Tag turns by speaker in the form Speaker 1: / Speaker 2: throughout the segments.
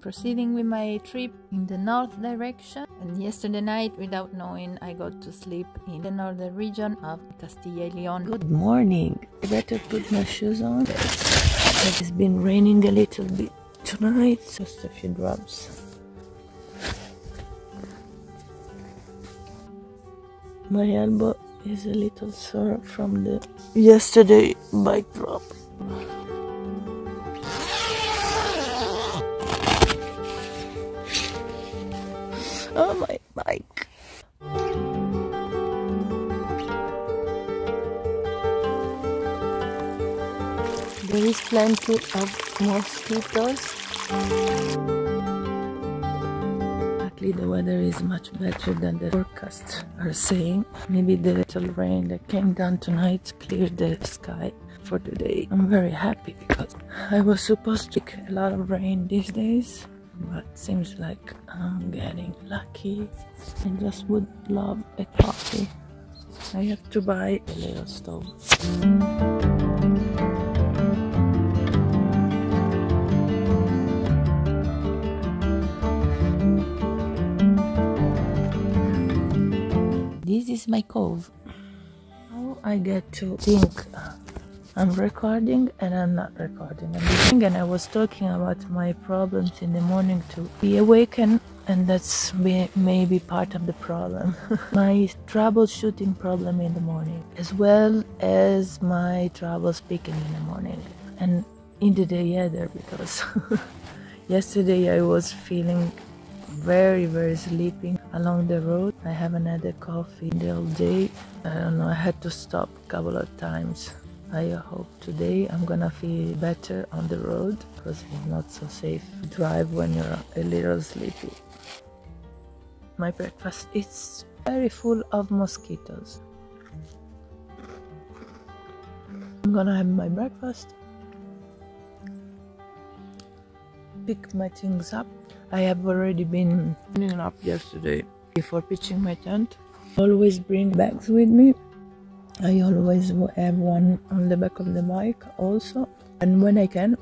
Speaker 1: proceeding with my trip in the north direction and yesterday night without knowing I got to sleep in the northern region of Castilla y Leon. Good morning. I better put my shoes on. It has been raining a little bit tonight, just a few drops. My elbow is a little sore from the yesterday bike drop. Oh my bike. There is plenty of mosquitoes. Luckily the weather is much better than the forecasts are saying. Maybe the little rain that came down tonight cleared the sky for today. I'm very happy because I was supposed to get a lot of rain these days but seems like I'm getting lucky. I just would love a coffee. I have to buy a little stove. This is my cove. How I get to think I'm recording and I'm not recording. I'm and I was talking about my problems in the morning to be awakened and that's maybe part of the problem. my troubleshooting problem in the morning as well as my trouble speaking in the morning and in the day either because yesterday I was feeling very very sleepy along the road i haven't had a coffee the whole day i don't know i had to stop a couple of times I hope today I'm gonna feel better on the road because it's not so safe to drive when you're a little sleepy. My breakfast is very full of mosquitoes. I'm gonna have my breakfast, pick my things up. I have already been cleaning up yesterday before pitching my tent. Always bring bags with me I always have one on the back of the bike also and when I can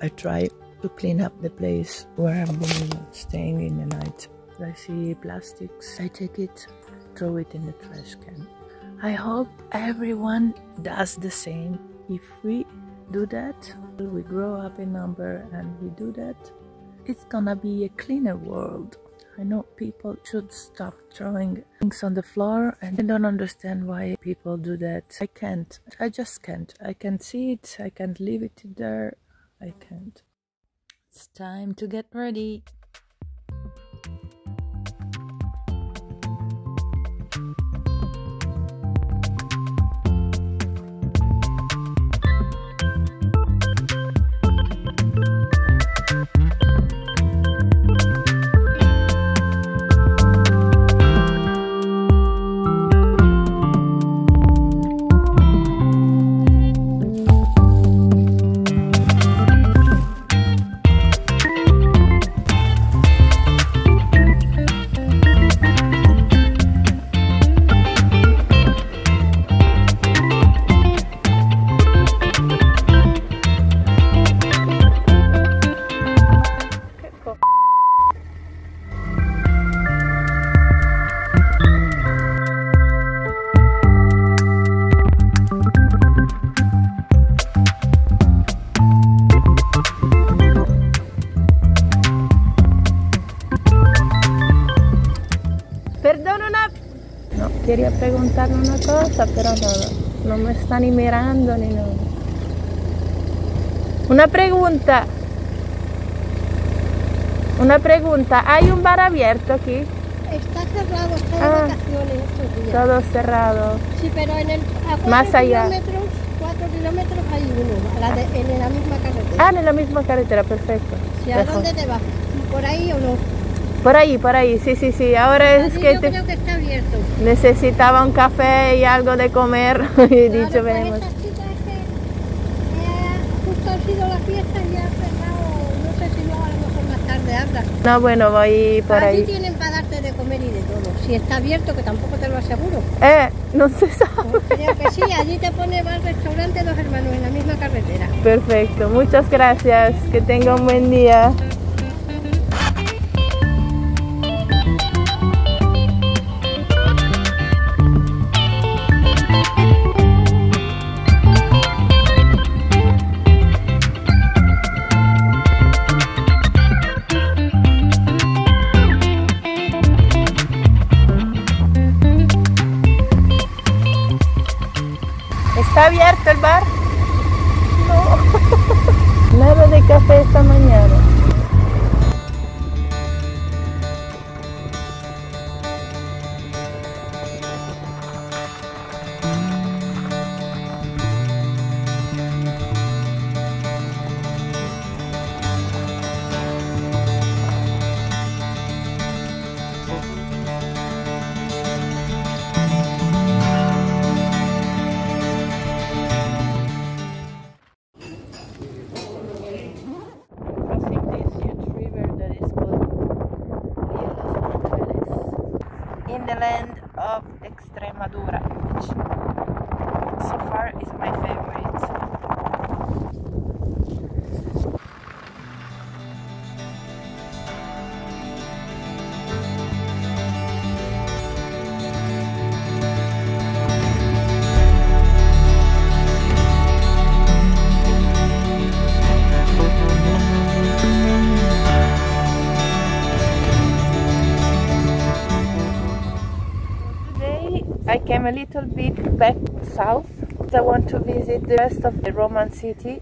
Speaker 1: I try to clean up the place where I've been staying in the night. I see plastics, I take it, throw it in the trash can. I hope everyone does the same. If we do that, we grow up in number and we do that, it's gonna be a cleaner world. I know people should stop throwing things on the floor and I don't understand why people do that. I can't. I just can't. I can't see it. I can't leave it there. I can't. It's time to get ready. No, no ni mirando ni nada. Una pregunta. Una pregunta. ¿Hay un bar abierto aquí?
Speaker 2: Está cerrado, está de ah, vacaciones estos días.
Speaker 1: Todo cerrado.
Speaker 2: Sí, pero en el, a cuatro
Speaker 1: Más allá.
Speaker 2: kilómetros, cuatro kilómetros hay uno, la en la misma carretera.
Speaker 1: Ah, en la misma carretera, perfecto.
Speaker 2: Sí, ¿A dónde te vas? ¿Por ahí o no?
Speaker 1: Por ahí, por ahí, sí, sí, sí. Ahora es
Speaker 2: Así
Speaker 1: que,
Speaker 2: yo creo que está abierto.
Speaker 1: necesitaba un café y algo de comer y
Speaker 2: Claro,
Speaker 1: dicho
Speaker 2: pues que eh, justo ha sido la fiesta y ha cerrado, no sé si luego a lo mejor más tarde habla.
Speaker 1: No, bueno, voy por
Speaker 2: Allí
Speaker 1: ahí.
Speaker 2: tienen para darte de comer y de todo. si está abierto, que tampoco te lo aseguro.
Speaker 1: Eh, no se sabe.
Speaker 2: Creo que sí, allí te pone bar restaurante Dos Hermanos en la misma carretera.
Speaker 1: Perfecto, muchas gracias. Que tenga un buen día. In the land of Extremadura, which so far is my favorite. A little bit back south. I want to visit the rest of the Roman city.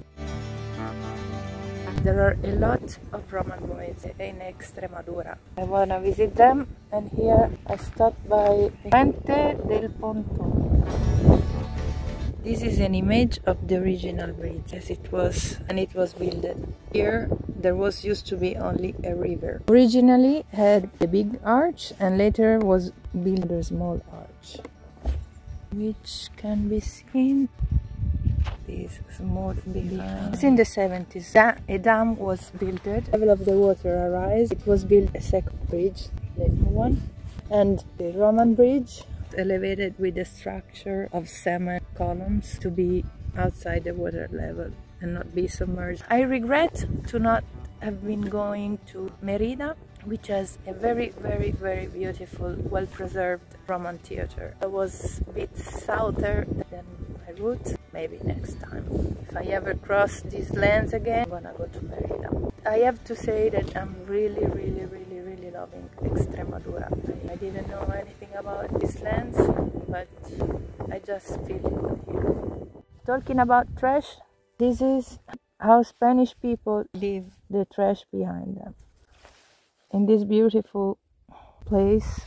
Speaker 1: There are a lot of Roman ruins in Extremadura. I want to visit them and here I stopped by Puente del Pontón. This is an image of the original bridge as it was and it was built. Here there was used to be only a river. Originally had a big arch and later was built a small arch which can be seen this small behind. It's in the 70s. Da- a dam was built. Level of the water arise. It was built a second bridge, the new one, and the Roman bridge elevated with a structure of cement columns to be outside the water level and not be submerged. I regret to not have been going to Merida, which has a very, very, very beautiful, well-preserved Roman theater. I was a bit souther than my route. Maybe next time. If I ever cross these lands again, I'm gonna go to Merida. I have to say that I'm really, really, really, really loving Extremadura. I, I didn't know anything about these lands, but I just feel good here. Talking about trash, this is how Spanish people leave the trash behind them. In this beautiful place,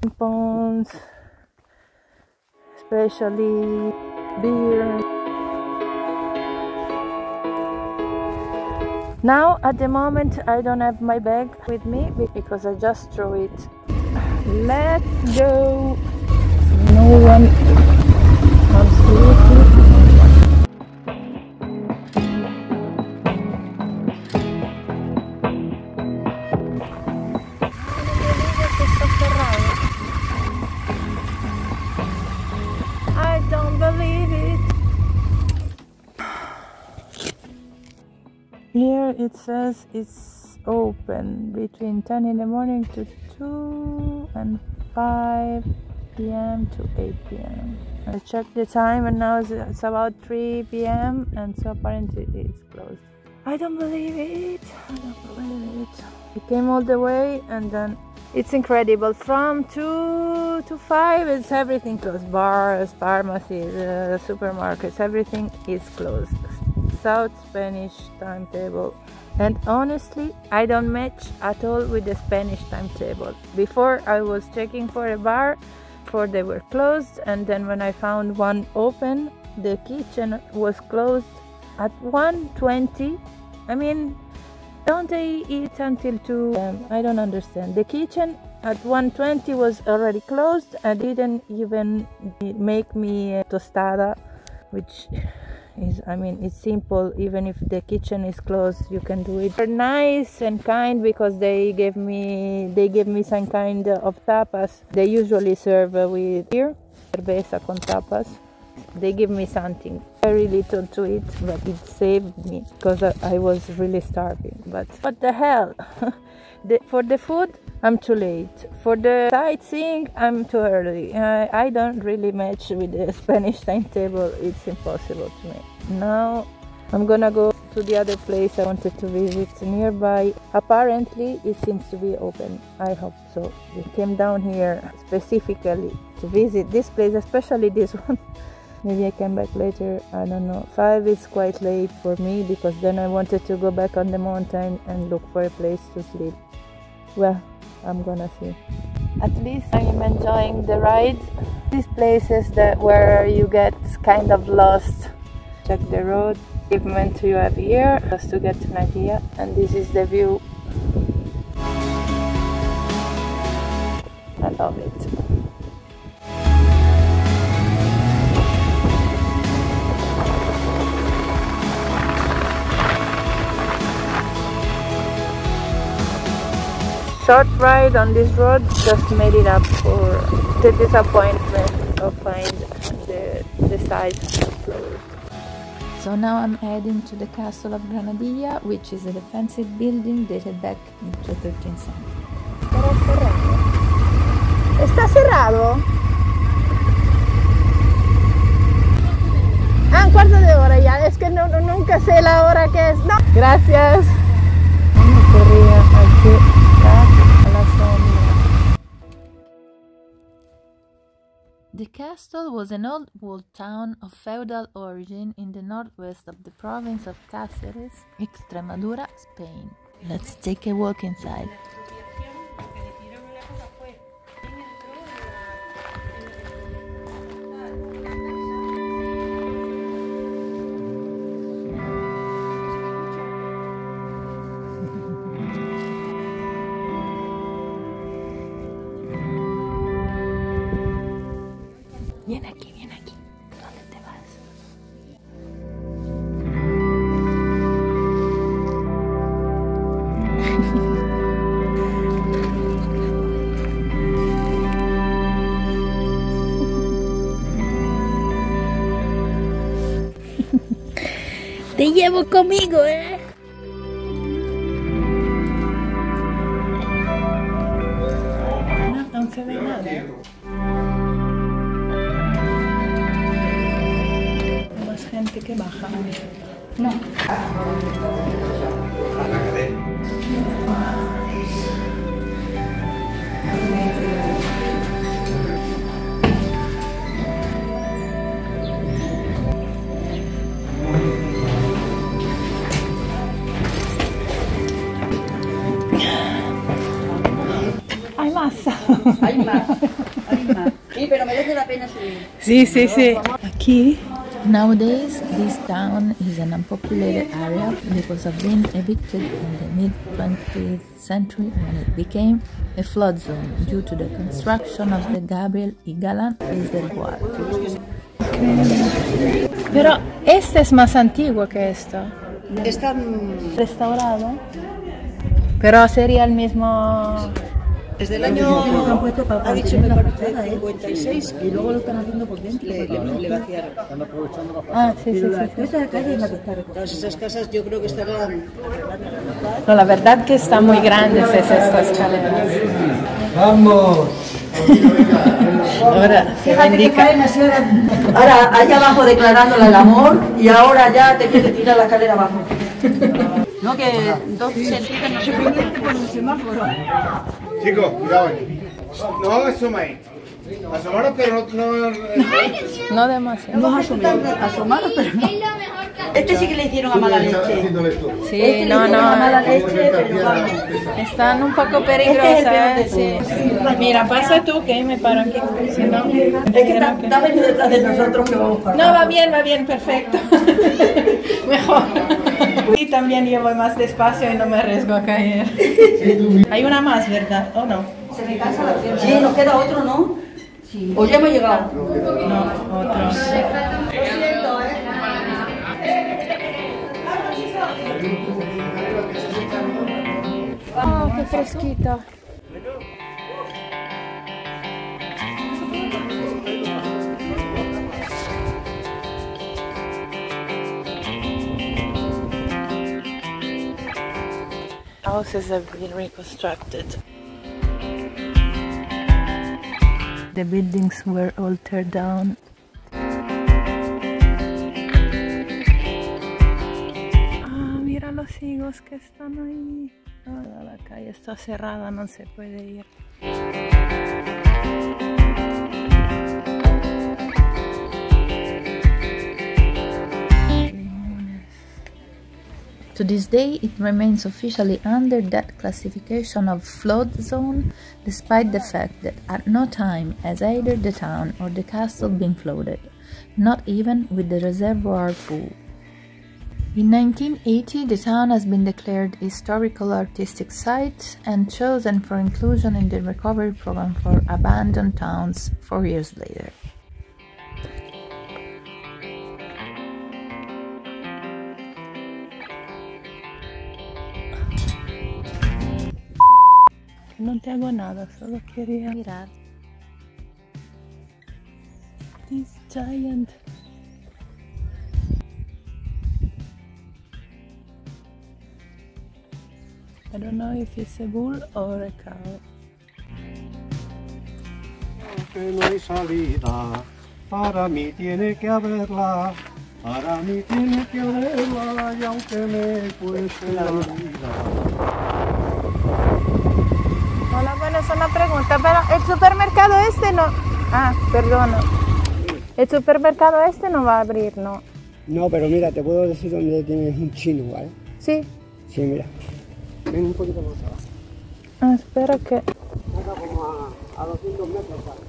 Speaker 1: tampons, especially beer. Now, at the moment, I don't have my bag with me because I just threw it. Let's go. No one, Here it says it's open between 10 in the morning to 2 and 5 p.m. to 8 p.m. I checked the time and now it's, about 3 p.m. and so apparently it's closed. I don't believe it. I don't believe it. We came all the way and then it's incredible. From 2 to 5 it's everything closed. Bars, pharmacies, uh, supermarkets, everything is closed. South Spanish timetable. And honestly, I don't match at all with the Spanish timetable. Before I was checking for a bar, before they were closed, and then when I found one open, the kitchen was closed at 1:20. I mean, don't they eat until 2 um, I don't understand. The kitchen at 1:20 was already closed. I didn't even make me tostada, which is I mean it's simple even if the kitchen is closed you can do it. They're nice and kind because they gave me they gave me some kind of tapas. They usually serve with here cerveza con tapas. They give me something very little to eat, but it saved me because I, was really starving. But what the hell? the, for the food, I'm too late. For the sightseeing, I'm too early. I, I don't really match with the Spanish timetable. It's impossible to me. Now I'm gonna go to the other place I wanted to visit nearby. Apparently, it seems to be open. I hope so. We came down here specifically to visit this place, especially this one. Maybe I come back later. I don't know. Five is quite late for me because then I wanted to go back on the mountain and look for a place to sleep. Well, I'm gonna see. At least I'm enjoying the ride. These places that where you get kind of lost. Check the road. Pavement you have here just to get an idea. And this is the view. I love it. Short ride on this road just made it up for the disappointment of finding the, the sites closed. So now I'm heading to the castle of Granadilla, which is a defensive building dated back into 13th century.
Speaker 2: ¿Está cerrado? Ah, un cuarto de hora ya. Es que no, no, nunca sé la hora que es. No.
Speaker 1: Gracias. The castle was an old walled town of feudal origin in the northwest of the province of Cáceres, Extremadura, Spain. Let's take a walk inside. Te llevo conmigo, ¿eh? Hay más, hay más.
Speaker 3: Sí, pero merece la pena subir.
Speaker 1: Sí, sí, sí. Aquí. Nowadays, this town is an unpopulated area because of being evicted in the mid 20th century when it became a flood zone due to the construction of the Gabriel y Galán Reservoir. Pero este es más antiguo que esto.
Speaker 3: Está mm,
Speaker 1: Restaurado. Pero sería el mismo.
Speaker 3: Desde el año, ha dicho, me parece, 56,
Speaker 4: Y luego lo están haciendo por dentro.
Speaker 3: le, le, le vaciaron.
Speaker 1: Ah, sí, sí,
Speaker 4: Pero
Speaker 1: sí.
Speaker 4: la, esa calle es la que está.
Speaker 3: Todas esas casas yo creo que estarán
Speaker 1: No, la verdad que están muy grandes es estas escaleras.
Speaker 5: ¡Vamos!
Speaker 1: Ahora
Speaker 4: ahora, ahora allá abajo declarándole el amor y ahora ya te quiere tirar la escalera abajo.
Speaker 3: No, que dos sentidos no se pueden por un semáforo.
Speaker 5: Chicos, cuidado ahí. No os asoméis. Asomaros, pero no... no
Speaker 1: No demasiado.
Speaker 4: No asomaron, asomaron, pero no. Este sí que le hicieron a mala leche.
Speaker 1: Sí,
Speaker 4: Este
Speaker 1: no,
Speaker 4: le hicieron a mala
Speaker 1: no.
Speaker 4: leche, pero vamos.
Speaker 1: Están un poco
Speaker 4: Este es
Speaker 1: peligrosas. Sí. Mira, pasa tú que me paro aquí. Si no,
Speaker 4: Es que está, está venido detrás de nosotros que vamos para
Speaker 1: No, va bien, va bien, perfecto. Mejor. Y también yo voy más despacio y no me arriesgo a caer. Hay una más, ¿verdad? ¿O no? Se me cansa la pierna.
Speaker 4: Sí, nos queda otro, ¿no? Sí. ¿O ya me ha llegado?
Speaker 1: No, otro. Lo siento, ¿eh? Oh, qué fresquito. Houses have been reconstructed. The buildings were all tear down. Ah, mira los higos que están ahí. Ah, la calle está cerrada, no se puede ir. To this day, it remains officially under that classification of flood zone, despite the fact that at no time has either the town or the castle been flooded, not even with the reservoir full. In 1980, the town has been declared historical artistic site and chosen for inclusion in the recovery program for abandoned towns four years later. No te hago nada, solo quería
Speaker 3: Mirar.
Speaker 1: this giant. I don't know if it's a bull or a cow.
Speaker 6: que no hay salida, para mí tiene que haberla, para mí tiene que haberla, y aunque me cueste la vida.
Speaker 1: Una pregunta, pero el supermercado este no... Ah, perdón. El supermercado este no va a abrir, ¿no?
Speaker 6: No, pero mira, te puedo decir dónde tienes un chino, ¿vale?
Speaker 1: Sí.
Speaker 6: Sí, mira. Ven un poquito más abajo.
Speaker 1: Ah, espero que...
Speaker 6: Como a, a 200 metros, ¿vale?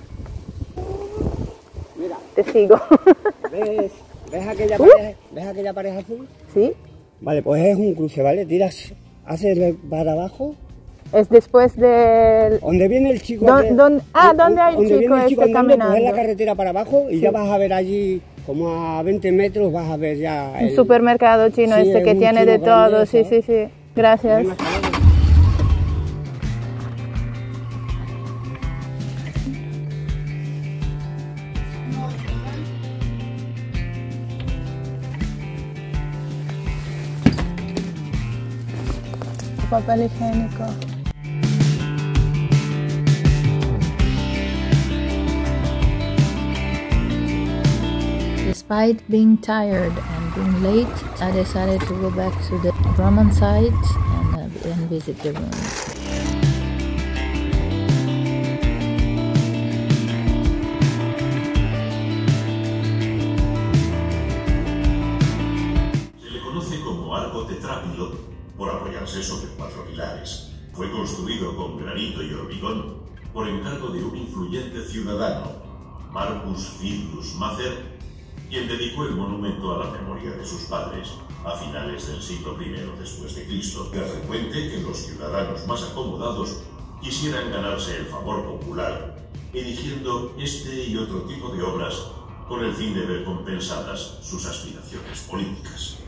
Speaker 6: Mira,
Speaker 1: Te sigo.
Speaker 6: ¿ves, ves, aquella pareja, ¿ves aquella pareja azul?
Speaker 1: ¿Sí?
Speaker 6: Vale, pues es un cruce, ¿vale? Tiras, haces para abajo,
Speaker 1: Es después del...
Speaker 6: donde viene el chico.
Speaker 1: ¿Dó-
Speaker 6: aquel-
Speaker 1: dónde- ah, ¿dónde hay el
Speaker 6: donde
Speaker 1: chico
Speaker 6: viene el chico
Speaker 1: este
Speaker 6: andando, coges la
Speaker 1: caminando?
Speaker 6: carretera para abajo y
Speaker 1: Sí.
Speaker 6: ya vas a ver allí, como a 20 metros, vas a ver ya.
Speaker 1: El
Speaker 6: el-
Speaker 1: supermercado chino
Speaker 6: Sí,
Speaker 1: este
Speaker 6: es
Speaker 1: que tiene de
Speaker 6: grande,
Speaker 1: todo. Sí,
Speaker 6: ¿sabes?
Speaker 1: sí, sí. Gracias. Papel higiénico. Despite being tired and being late, I decided to go back to the Roman site and, uh, and visit the ruins.
Speaker 7: Por apoyarse sobre cuatro pilares. Fue construido con granito y hormigón por encargo de un influyente ciudadano, Marcus Filius Macer, quien dedicó el monumento a la memoria de sus padres a finales del siglo I después de Cristo. Frecuente que los ciudadanos más acomodados quisieran ganarse el favor popular, erigiendo este y otro tipo de obras con el fin de ver compensadas sus aspiraciones políticas.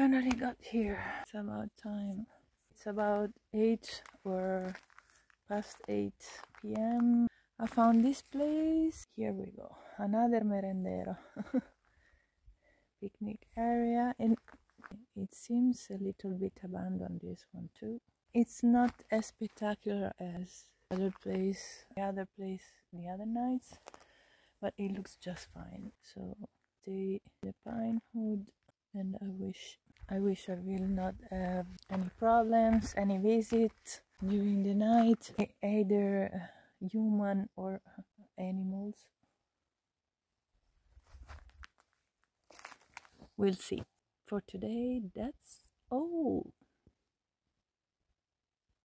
Speaker 1: Finally got here. It's about time. It's about 8 or past 8 p.m. I found this place. Here we go. Another merendero. Picnic area. And it seems a little bit abandoned, this one too. It's not as spectacular as other place, the other place, the other nights, but it looks just fine. So the the pine wood and I wish I wish I will not have any problems, any visit during the night, either uh, human or animals. We'll see. For today, that's all.